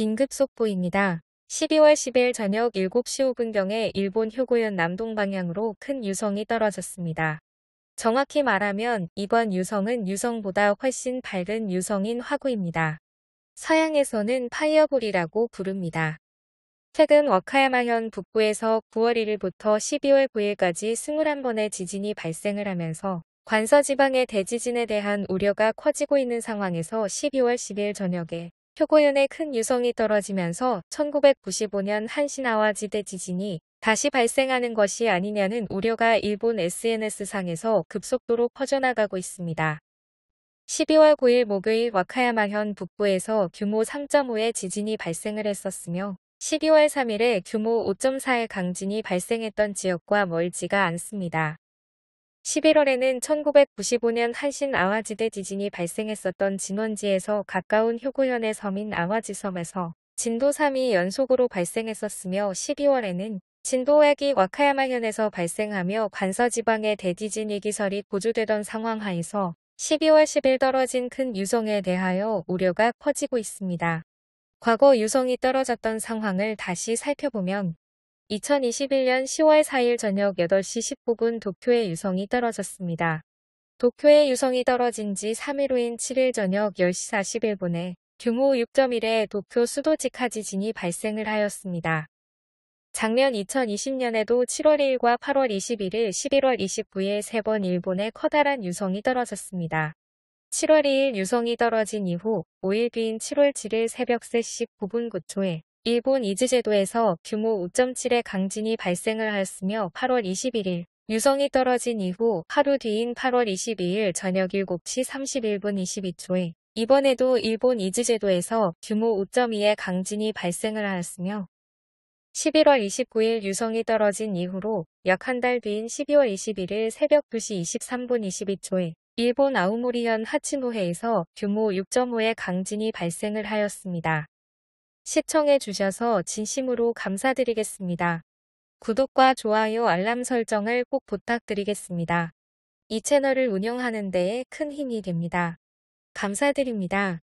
긴급 속보입니다. 12월 10일 저녁 7시 5분경에 일본 효고현 남동 방향으로 큰 유성이 떨어졌습니다. 정확히 말하면 이번 유성은 유성보다 훨씬 밝은 유성인 화구입니다. 서양에서는 fireball이라고 부릅니다. 최근 와카야마현 북부에서 9월 1일부터 12월 9일까지 21번의 지진이 발생을 하면서 관서지방의 대지진에 대한 우려가 커지고 있는 상황에서 12월 10일 저녁에 표고현에 큰 유성이 떨어지면서 1995년 한신아와지대 지진이 다시 발생하는 것이 아니냐는 우려가 일본 SNS상에서 급속도로 퍼져나가고 있습니다. 12월 9일 목요일 와카야마현 북부에서 규모 3.5의 지진이 발생을 했었으며 12월 3일에 규모 5.4의 강진이 발생했던 지역과 멀지가 않습니다. 11월에는 1995년 한신 아와지대 지진이 발생했었던 진원지에서 가까운 효고현의 섬인 아와지섬에서 진도 3이 연속으로 발생했었으며 12월에는 진도 1이 와카야마현에서 발생하며 관서지방의 대지진 위기설이 고조되던 상황 하에서 12월 10일 떨어진 큰 유성에 대하여 우려가 커지고 있습니다. 과거 유성이 떨어졌던 상황을 다시 살펴보면 2021년 10월 4일 저녁 8시 19분 도쿄의 유성이 떨어졌습니다. 도쿄의 유성이 떨어진 지 3일 후인 7일 저녁 10시 41분에 규모 6.1의 도쿄 수도 직하 지진이 발생을 하였습니다. 작년 2020년에도 7월 1일과 8월 21일, 11월 29일 세 번 일본에 커다란 유성이 떨어졌습니다. 7월 2일 유성이 떨어진 이후 5일 뒤인 7월 7일 새벽 3시 9분 9초에 일본 이즈제도에서 규모 5.7의 강진이 발생을 하였으며 8월 21일 유성이 떨어진 이후 하루 뒤인 8월 22일 저녁 7시 31분 22초에 이번에도 일본 이즈제도에서 규모 5.2의 강진이 발생을 하였으며 11월 29일 유성이 떨어진 이후로 약 한 달 뒤인 12월 21일 새벽 2시 23분 22초에 일본 아우모리현 하치노해에서 규모 6.5의 강진이 발생을 하였습니다. 시청해 주셔서 진심으로 감사드리겠습니다. 구독과 좋아요 알람 설정을 꼭 부탁드리겠습니다. 이 채널을 운영하는 데에 큰 힘이 됩니다. 감사드립니다.